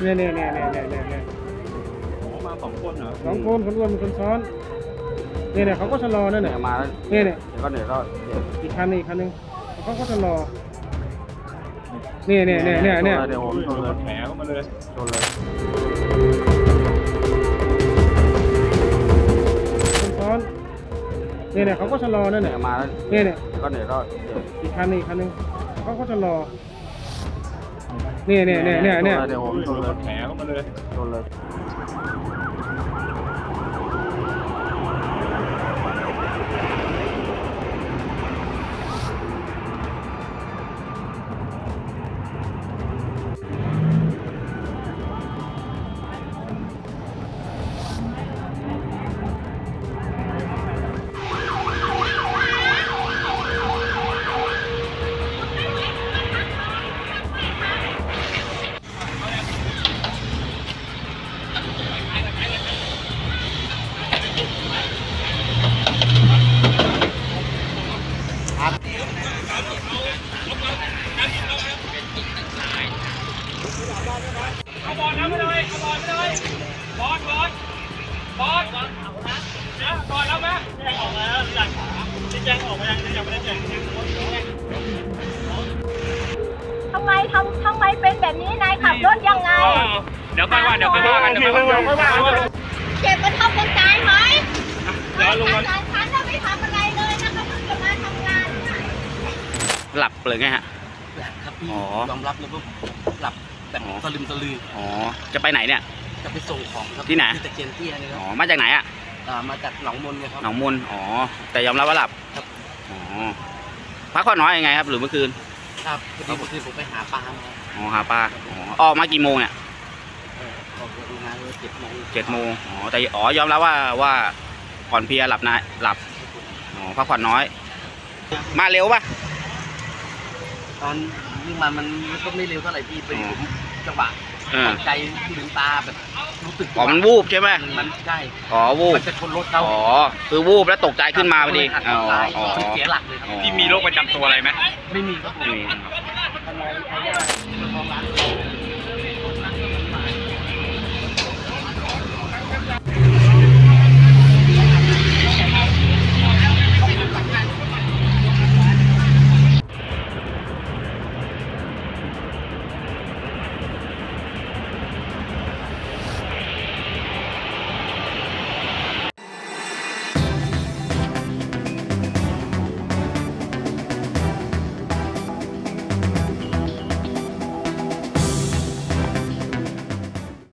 เนี่ยเนี่ยเนี่ยเนี่ยเนี่ยเนี่ยมาสองคนเหรอสองคนคนอ้วนคนซ้อนเนี่ยเนี่ยเขาก็ชะลอเนี่ยเนี่ยมาแล้วเนี่ยเนี่ยเดี๋ยวก็เดี๋ยวก็เดี๋ยวอีกคันหนึงอีกคันหนึงเขาก็ชะลอเนี่ยเนี่ยเนี่ยเนี่ยเนี่ยเดี๋ยวผมชนเลยแผลเข้ามาเลยชนเลยคนซ้อนเนี่ยเนี่ยเขาก็ชะลอเนี่ยเนี่ยมาแล้วเนี่ยเนี่ยเดี๋ยวก็เดี๋ยวก็เดี๋ยวอีกคันหนึงอีกคันหนึงเขาก็ชะลอ เนี่ยเนี่ยเนี่ยเนี่ยเนี่ยเดี๋ยวผมชนเลยแผลเข้ามาเลยชนเลย เอาบอลน้ำไปเลยเอาบอลไปเลยบอลบอลบอลนะบอลแล้วไหมแจ้งออกมาแล้วจาที่แจ้งออกมายังยังไม่ได้แจ้งทำไมทำทำไมเป็นแบบนี้นายขับรถยังไง เดี๋ยวค่อยว่าเดี๋ยวค่อยว่ากันเดี๋ยวค่อยว่ากันเจ็บมันทำกันตายไหมเดี๋ยวลงอาจารย์ฉันน่ะไม่ทำอะไรเลยนะคะเพิ่งจะมาทำงานเนี่ยหลับเลยไงฮะครับพี่อ๋อยอมรับเลยว่าหลับ แบบอ๋อสลืมสลืออ๋อจะไปไหนเนี่ย จะไปส่งของครับที่ไหน ตะเคียนเตี้ยนี่คอ๋รับอมาจากไหนอะอ่ามาจากหนองมนเนี่ยครับหนองมนอ๋อแต่ยอมรับว่าหลับครับอ๋อพักผ่อนน้อยยังไงครับ หรือเมื่อคืนครับพอดีเมื่อคืนผมไปหาปลามาอ๋อหาปลาอ๋อออกมากี่โมงเนี่ยเออออกจากโรงงานเลยเจ็ดโมงเจ็ดโมงอ๋อแต่อ๋อยอมรับว่าว่าผ่อนเพลียหลับนะหลับอ๋อพักผ่อนน้อย มาเร็วป่ะตอน วิ่งมามันก็ไม่เร็วเท่าไหร่พี่ไปอ๋อผมจังหวะเออตกใจลืมตาแบบรู้สึกอ๋อมันวูบใช่ไหมมันใช่อ๋อวูบมันจะชนรถเขาอ๋อคือวูบแล้วตกใจขึ้นมาพอดีหักอ๋อซ้ายอ๋อเสียหลักเลยครับอ๋อที่มีโรคประจำตัวอะไรไหม ไม่มีครับผมนี่อะไรใครได้